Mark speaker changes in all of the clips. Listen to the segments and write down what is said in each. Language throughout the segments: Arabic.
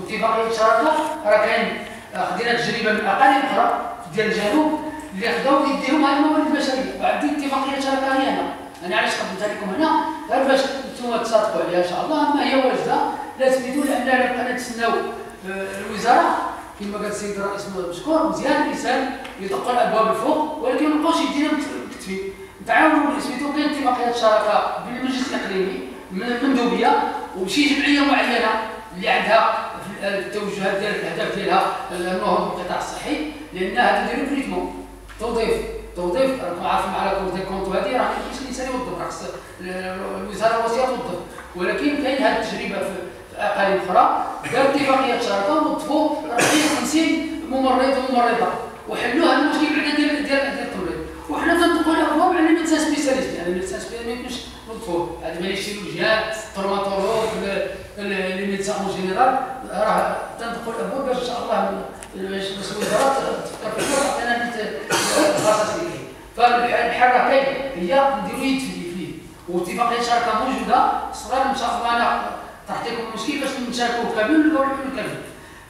Speaker 1: واتفاقيه شراكه راه كاين خدينا تجربة من اقاليم أخرى ديال الجنوب اللي خداو يديهم هذه الموارد البشرية. وعندي اتفاقية شراكه هي هنا. أنا علاش قدمتها لكم هنا؟ غير باش أنتم تصادقوا عليها إن شاء الله. أما هي واجدة لا تفيدوا لاننا بقينا نتسناو آه، الوزارة كما قال السيد الرئيس مشكور مزيان الإنسان يدق الأبواب الفوق ولكن ما نبقاوش يدينا مكتفين نتعاونوا سميتو كاين اتفاقيات شراكه بين المجلس الإقليمي من المندوبيه وشي جمعية معينة اللي عندها التوجهات ديال الاهداف ديالها النهوض بالقطاع الصحي لأن هذا ديرو recrutement توظيف توظيف راكم عارفين la cour des comptes هذه راه ما الانسان يوظف راه الوزارة الوصيه توظف ولكن كاين هذه التجربة في أقاليم أخرى داروا اتفاقيات شراكه ووظفوا 50 ممرض وممرضة. وحلوا هذا المشكل بعدا ديال ديال ديال التمريض وحنا الابواب على ميدسان سبيسياليست يعني ميدسان سبيسياليست ما يمكنش نوظفوه هذا مالي شيروجيان تروماتولوج اون جينيرال راه تنطلقوا الابواب باش إن شاء الله باش الوزارات تفكر في تعطينا كاين فالحرة كاين هي نديروا يد في واتفاقية شراكة موجودة صغار ان شاء الله أنا طرحت لكم المشكل باش نشاركوا كامل ونلقاو الحلول كامل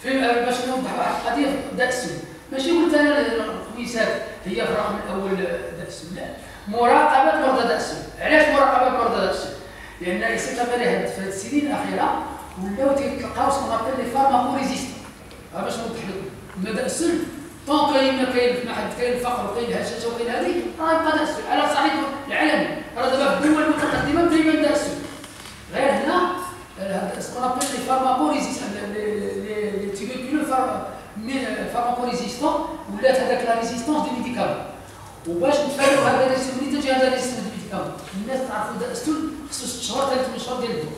Speaker 1: في باش نوضح واحد القضية السم ماشي قلت أنا الخميسات هي في الرقم الأول السم لا مراقبة مرضى السم علاش مراقبة مرضى السم لأن السيطره في هذه السنين الأخيرة ولاو تلقاو سكون لي فارماكو ريزيستون باش نوضح لكم مدى السن طون كاين كاين ما حد كاين فقر وكاين هشاشه وكاين هذه راه يبقى السم على صعيد العالمي راه دابا في الدول المتقدمة دائما داء السم غير هنا qu'on appelle les pharmacorésistants, les, les tuberculeux pharmacorésistants ولات هذاك la résistance des médicaments وباش نتفادوا هذا ال résistance ملي تجي هذا ال résistance دي الناس تعرفوا داء السل خصو ست شهور ثلاث من شهور ديال الدواء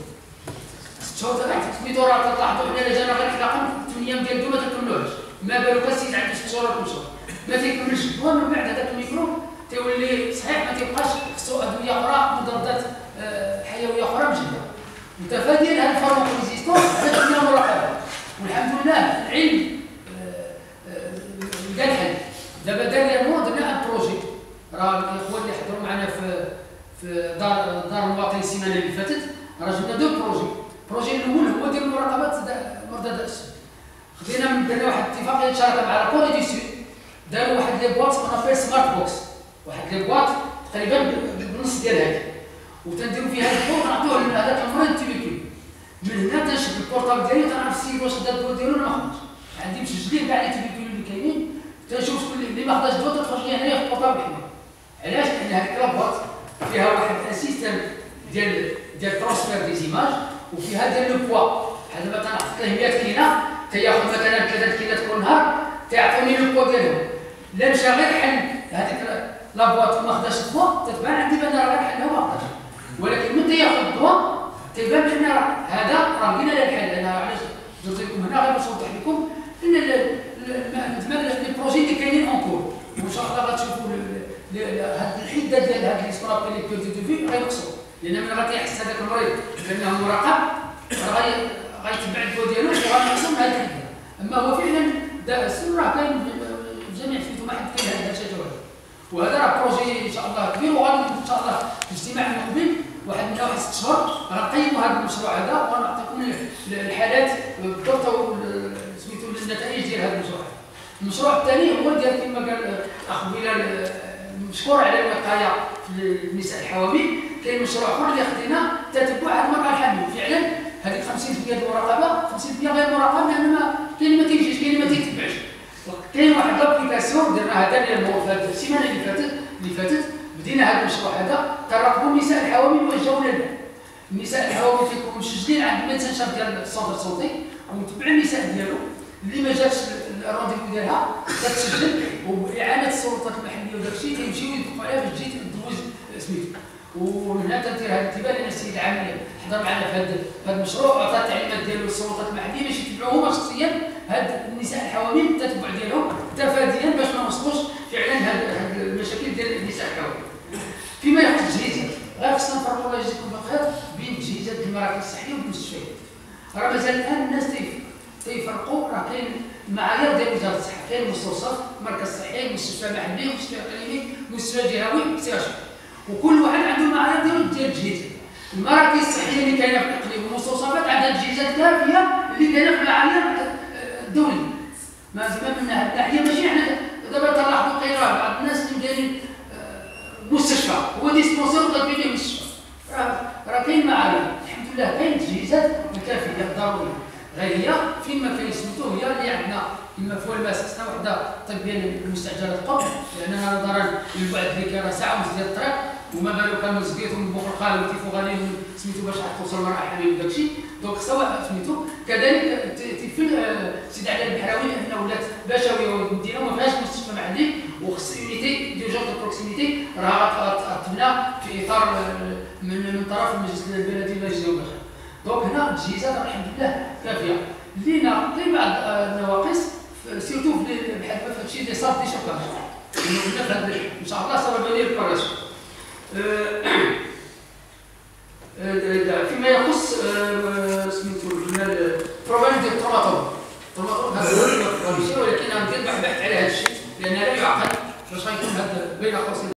Speaker 1: ست شهور سميتو راه تلاحظوا حنا الا جانا غير حلقه ثمان أيام ديال الدواء ما تكملوهاش. ما بالك السيد عنده ست شهور ولا شهور ما تيكملش. الدواء من بعد هذاك الميكروب تيولي صحيح ما تيبقاش خصو أدوية أخرى مضادات حيوية أخرى مجهده متفاديا هذا الفارماكولوجيستون هذا فيها مراقبة. والحمد لله العلم لقى الحل دابا دارنا درنا ان بروجي راه الاخوان اللي حضروا معنا في في دار دار المواطن السيمانه اللي فاتت راه جبنا دو بروجي البروجي الأول هو ديال مراقبه داس خدينا من درنا واحد اتفاقيه شراكه مع كوري دي سود داروا واحد لي بواط سمارت سمارت بوكس. واحد لي بواط تقريبا بالنص ديال هذه وتنديروا فيها البور نعطوه لهذاك المريض التيبيكي من هنا تنشد البورتابل ديالي تنعرف السيد واش خدا الدواء ديالو ولا ما خداش عندي مسجلين كاع لي تيبيكي اللي كاينين. تنشوف شكون اللي ما خداش الدواء تدخل لي هنايا في البورتابل حنا علاش؟ لأن هذيك لاباط فيها واحد السيستم ديال ديال ترانسفير دي زيماج وفيها ديال لو بوا بحال ما تنعطيك 100 كينا تياخذ مثلا 3 كيلات كل نهار تيعطوني لو بوا ديالهم لا مشى غير حل هذيك لابواط وما خداش الدواء تتبان عندي بان راه حلها وما خداش ولكن من يأخذ الدواء تيبان بان هذا راه لقينا الحل أنا علاش درت لكم هنا غير باش نوضح لكم ان البروجي اللي كاينين اونكور وان شاء الله غتشوفوا هذه الحده ديال هذا الاسبراب اللي بيرتي دو في غينقصوا لأن من غتيحس هذاك المريض بانه مراقب راه غيتبع الدواء ديالو من هذه الحده أما هو فعلا السل راه كاين في جميع الفيتو ما حد كاين هذا الشيء وهذا راه projet إن شاء الله كبير وغادي إن شاء الله في الاجتماع المقبل واحد من واحد ست شهور. غنقيموا هذا المشروع هذا ونعطيكم الحالات بالضبط سميتو النتائج ديال هذا المشروع. المشروع الثاني هو ديال كما قال أخ بلال مشكور على الوقاية في النساء الحوامل. كاين مشروع آخر اللي خدينا تتبع المراه الحامل. فعلا هذيك 50% ديال المراقبه 50% غير مراقبة لأن ما كاين ما تيجيش كاين ما تيتبعش. كاين واحد l'application درناها ثاني السيمانة اللي فاتت اللي فاتت بدينا هذا المشروع هذا تراقبوا النساء الحوامل وجهوا لنا النساء الحوامل تيكونوا مسجلين عند ال médecin ديال ال centre santé ومتبع النساء ديالو اللي ما جاتش ال rendez-vous ديالها تتسجل وبإعانة السلطات المحلية وداك الشيء تيمشيو يدقوا عليها باش تجي تدوز سميتو ومن هنا تنتهي هذا الانتباه لأن السيد العامل. حضر معنا في هذا المشروع وعطى التعليمات ديالو للسلطات المحليه باش يتبعوا هما شخصيا. هاد النساء الحوامل التتبع ديالهم تفاديا باش ما نوصلوش فعلا هاد المشاكل ديال النساء الحوامل. فيما يخص التجهيزات غير خصنا نفرقوا الله يجزيكم بخير بين تجهيزات المراكز الصحية والمستشفيات راه مازال الآن الناس تيفرقوا راه كاين المعايير ديال وزارة الصحة كاين مستوصف مركز صحي مستشفى محلي مستشفى إقليمي مستشفى جهوي سي وكل واحد عنده المعايير ديالو ديال التجهيزات المراكز الصحية اللي كاينة في الإقليم والمستوصفات عندها تجهيزات كافية اللي كاينة في المعايير ما زعما من الناحية ماشي حنا دابا تلاحظوا كاين راه بعض الناس اللي مدايرين آه، مستشفى. هو dispensaire وكتبين فيه مستشفى؟ راه كاين معارف الحمد لله كاين التجهيزات الكافية الضرورية. غير هي فين ما كاين سميتو هي اللي عندنا. إما في المسا وحدة طبية للمستعجلات القبل لأنها نظرا للبعد اللي كان ساعة ونص ديال الطريق وما بالو كانوا زكيتهم من بوخ القال وتيفو غادي سميتو باش توصل لمراحل حبيب داكشي؟ دونك سواء سميتو كذلك في سيدي علي البحراوي لأنه ولات باشويه والمدينه وما فيهاش مستشفى محلي وخص يونيتي ديرجونس دو بروكسيميتي راه غتبنى في إطار من من طرف المجلس البلدي يجزيه بخير دونك هنا التجهيزات الحمد لله كافية. لينا بعض النواقص surtout بحال ما فهمتش لي salle de déchocage إن شاء الله سوف نبني ال projet فيما يخص سميتو ال problème ديال ال traumato ال traumato هذا ولكن غندير بحث على هذا الشيء لأن لا يعقل باش غيكون هذا بين قوسين